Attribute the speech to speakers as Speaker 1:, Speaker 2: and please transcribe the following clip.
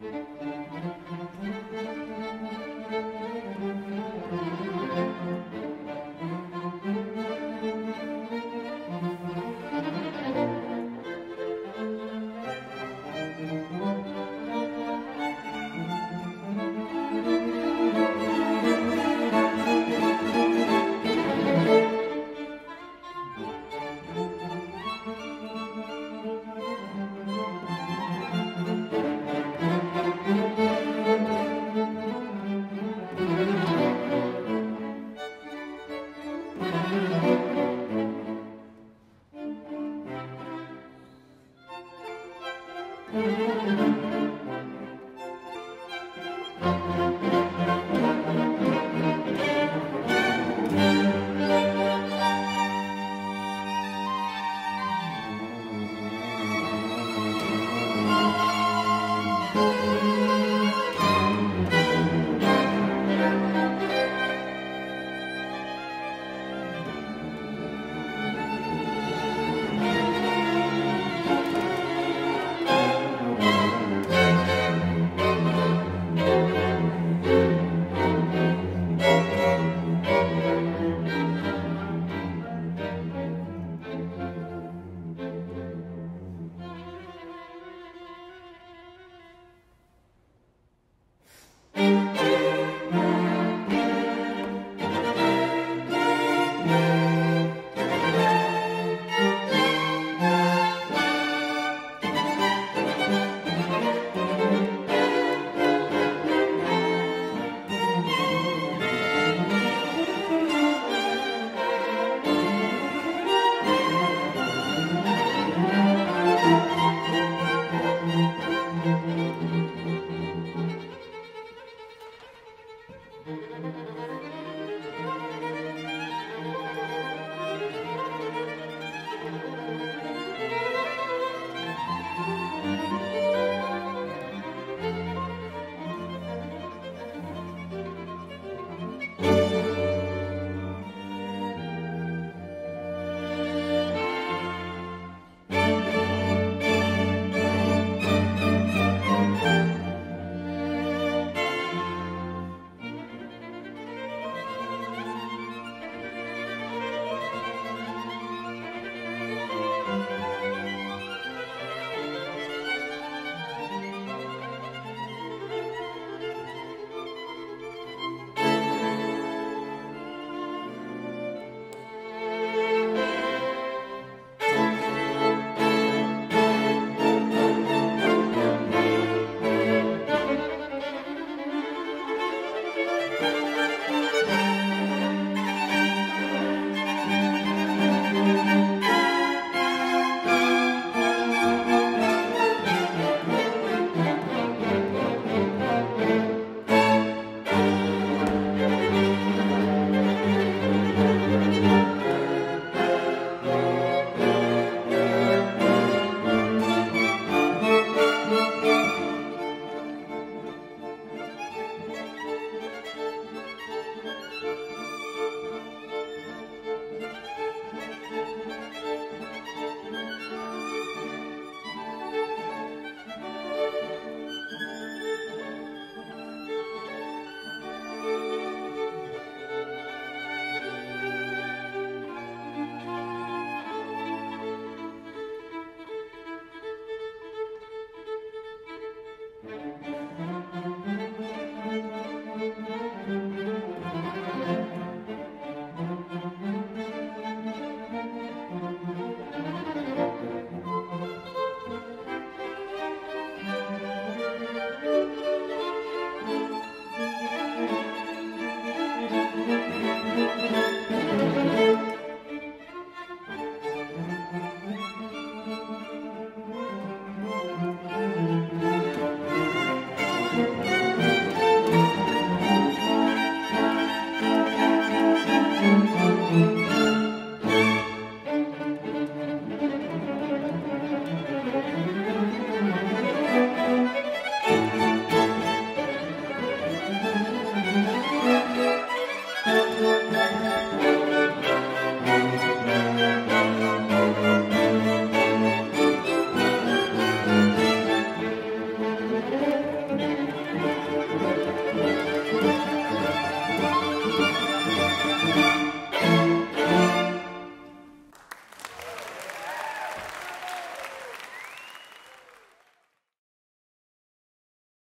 Speaker 1: Thank Música